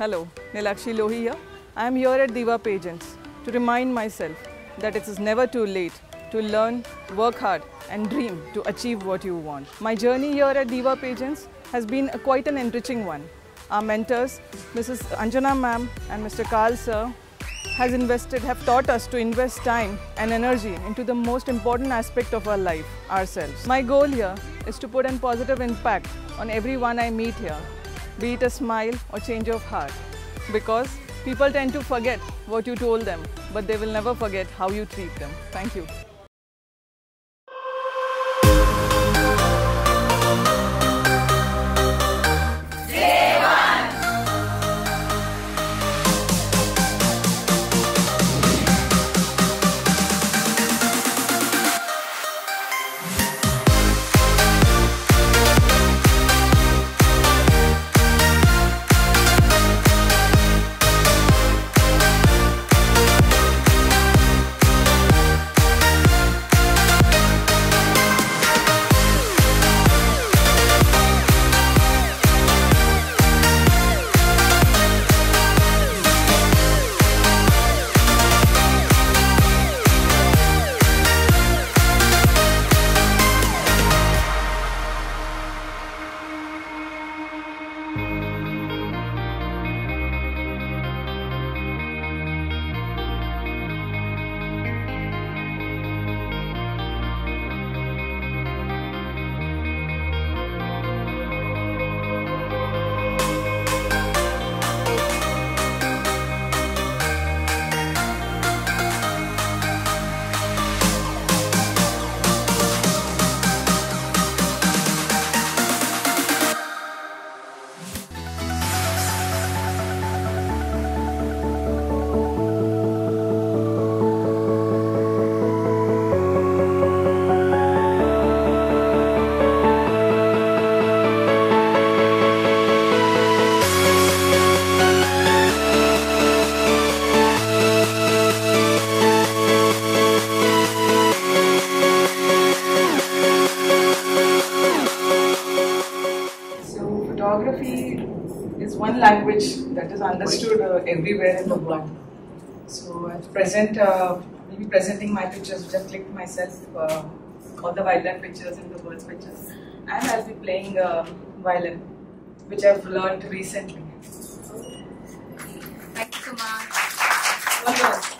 Hello, Nilakshi Lohi here. I am here at Diva Pageants to remind myself that it is never too late to learn, work hard and dream to achieve what you want. My journey here at Diva Pageants has been a, quite an enriching one. Our mentors, Mrs. Anjana ma'am and Mr. Karl sir, has invested, have taught us to invest time and energy into the most important aspect of our life, ourselves. My goal here is to put a positive impact on everyone I meet here, be it a smile or change of heart. Because people tend to forget what you told them, but they will never forget how you treat them. Thank you. Language that is understood uh, everywhere in the world. So at present, uh, will be presenting my pictures which I've clicked myself, uh, all the wildlife pictures and the birds pictures, and I'll be playing uh, violin, which I've learned recently. Thank you so much.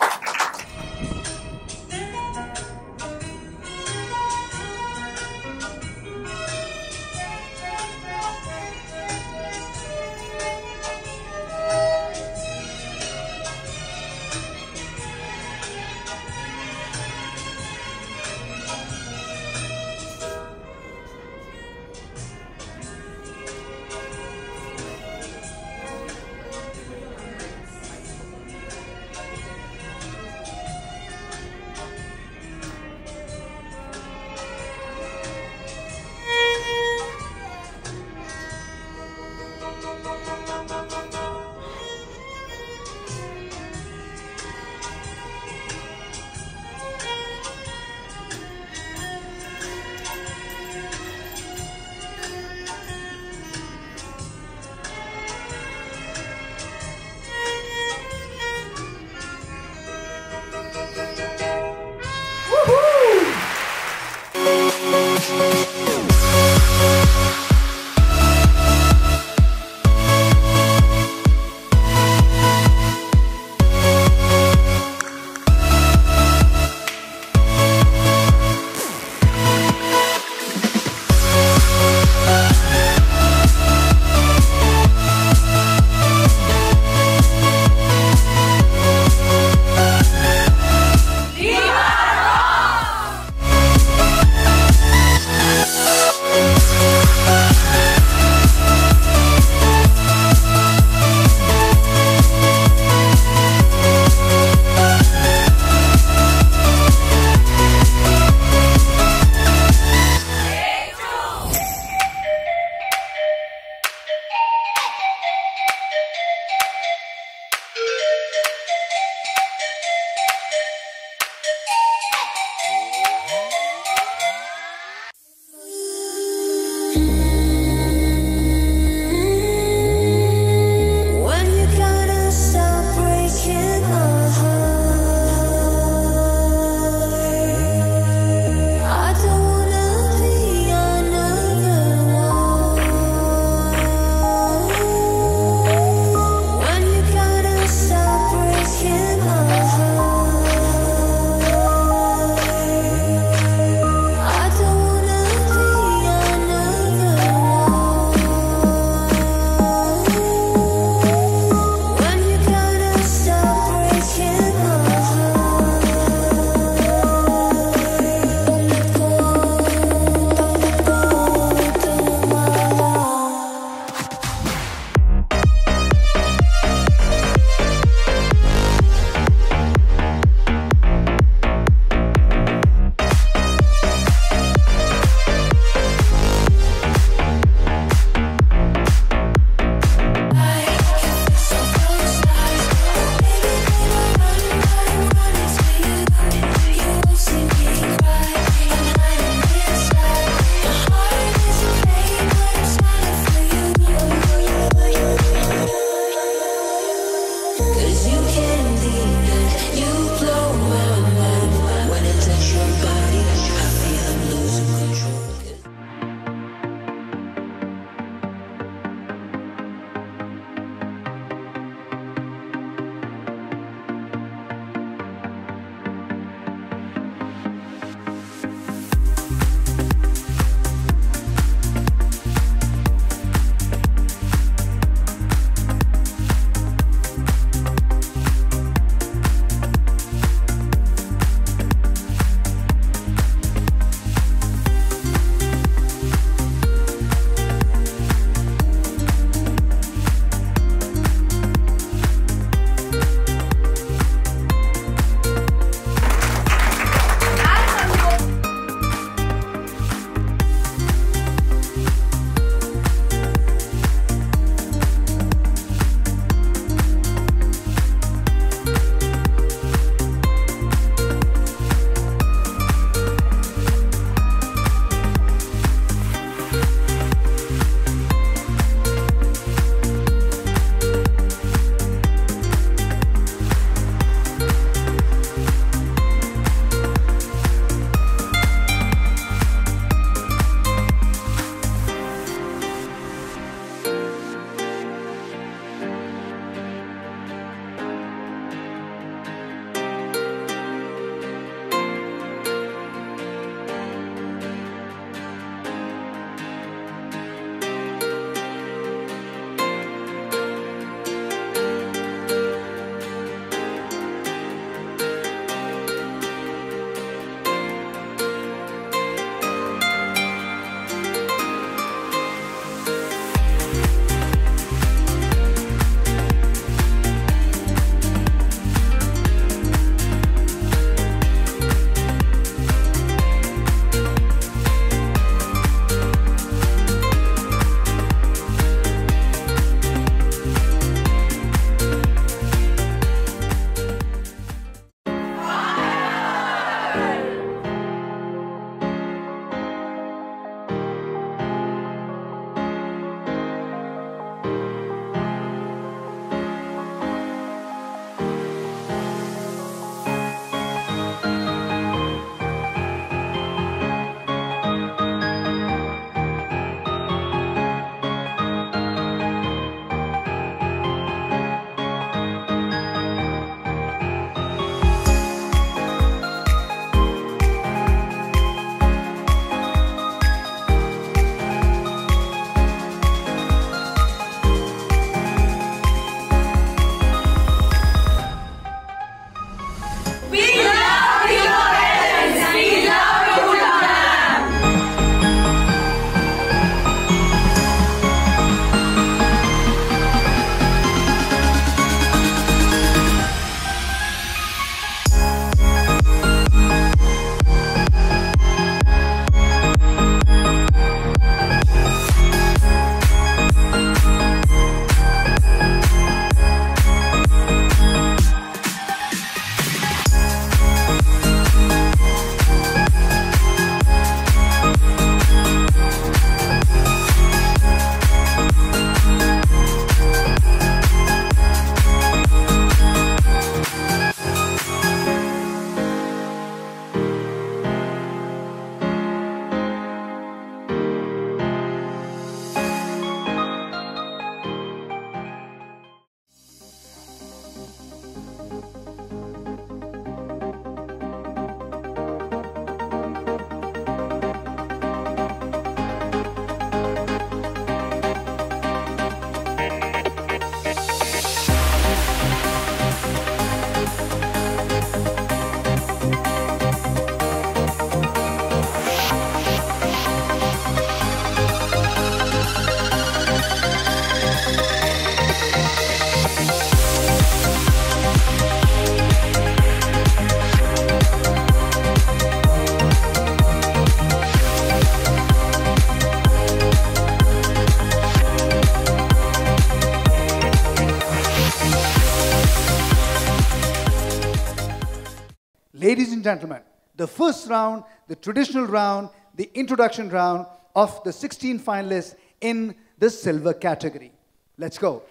And gentlemen, the first round, the traditional round, the introduction round of the 16 finalists in the silver category. Let's go.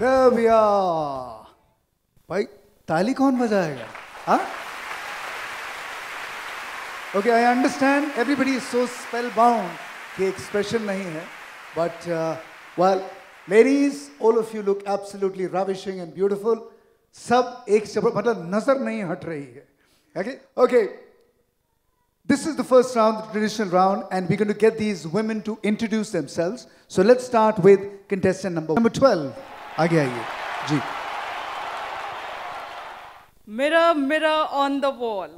भैया भाई, ताली कौन बजाएगा? Okay I understand everybody so spellbound कि expression नहीं है but well ladies all of you look absolutely ravishing and beautiful सब एक चपर मतलब नज़र नहीं हट रही है। Okay this is the first round traditional round and we can to get these women to introduce dam damsels so let start with contestant number number twelve आगे आइए जी Mirror, mirror on the wall,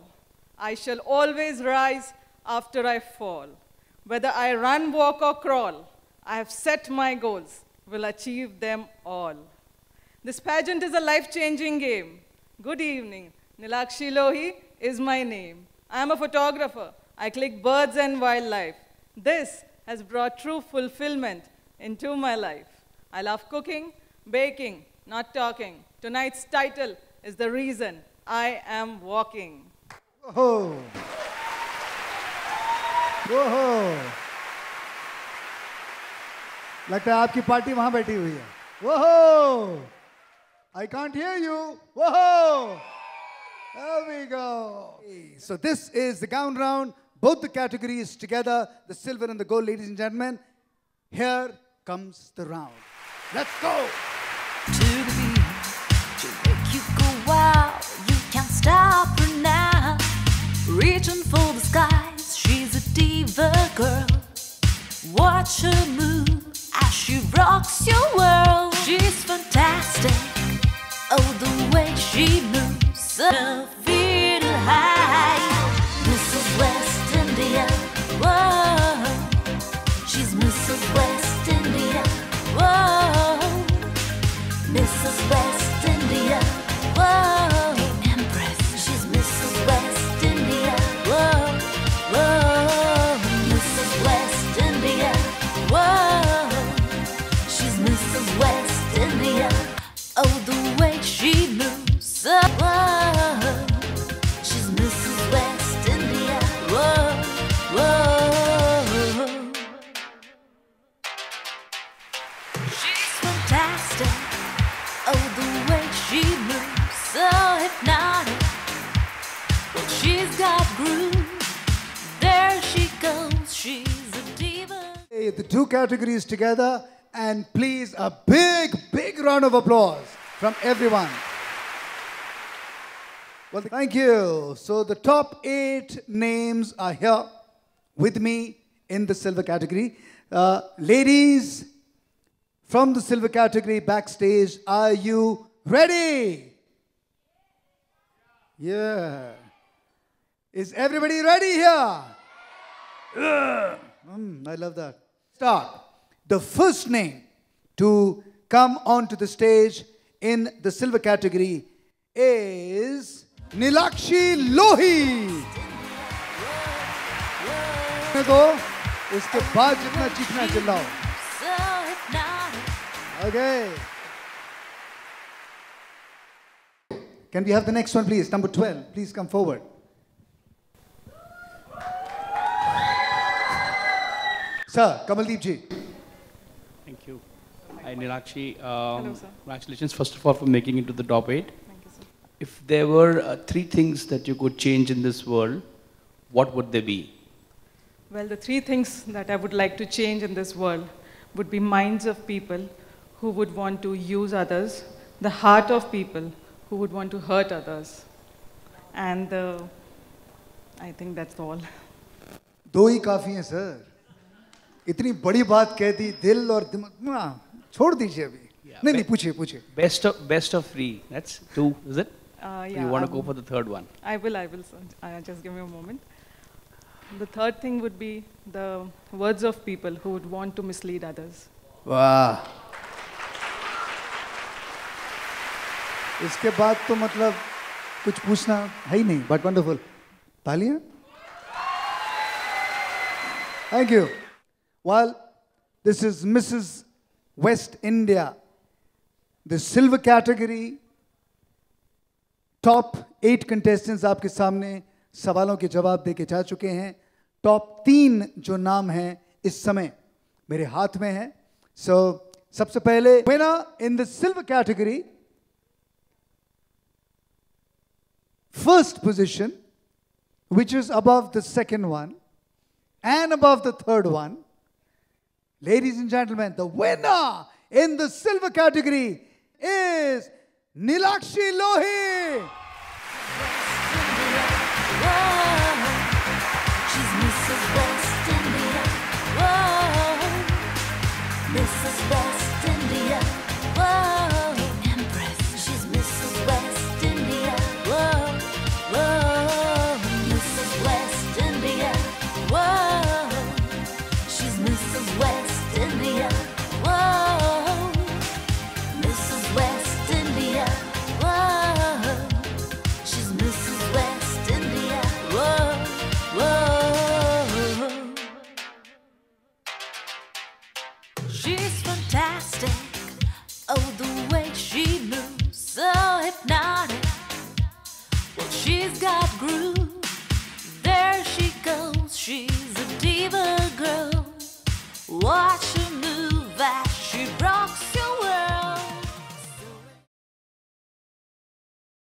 I shall always rise after I fall. Whether I run, walk, or crawl, I have set my goals, will achieve them all. This pageant is a life changing game. Good evening. Nilakshi Lohi is my name. I am a photographer. I click birds and wildlife. This has brought true fulfillment into my life. I love cooking, baking, not talking. Tonight's title is the reason I am walking. Whoa. Whoa. लगता है आपकी party वहां बैठी हुई है Whoa. I can't hear you. Whoa. There we go. So this is the gown round. Both the categories together, the silver and the gold, ladies and gentlemen. Here comes the round. Let's go. Watch her move as she rocks your world. She's fantastic. Oh, the way she moves, categories together, and please a big, big round of applause from everyone. Well, thank you. So the top eight names are here with me in the silver category. Uh, ladies from the silver category backstage, are you ready? Yeah. Is everybody ready here? Mm, I love that Start. The first name to come onto the stage in the silver category is Nilakshi Lohi. दो उसके बाद जितना चीखना चिल्लाओ So hypnotic. Okay. Can we have the next one, please? Number 12. Please come forward. Sir, Kamaldeep ji. Thank you. Hi, Nilakshi. Um, Hello, sir. Congratulations, first of all, for making it to the top eight. Thank you, sir. If there were uh, three things that you could change in this world, what would they be? Well, the three things that I would like to change in this world would be minds of people who would want to use others, the heart of people who would want to hurt others, and the, I think that's all. दो ही काफी हैं sir इतनी बड़ी बात कह दी दिल और दिमाग छोड़ दीजिए अभी। Yeah, नहीं नहीं पूछिए पूछिए। Best of best of three that's two is it you want to go for the third one I will I will just give me a moment the third thing would be the words of people who would want to mislead others वाह। इसके बाद तो मतलब कुछ पूछना है ही नहीं बट वंडरफुल तालियाँ? Thank you well this is Mrs West India the silver category top eight contestants आपके सामने सवालों के जवाब दे के जा चुके हैं टॉप तीन जो नाम हैं इस समय मेरे हाथ में है सो सबसे पहले winner in the silver category first position which is above the second one, and above the third one. Ladies and gentlemen, the winner in the silver category is Nilakshi Lohi. Mrs. West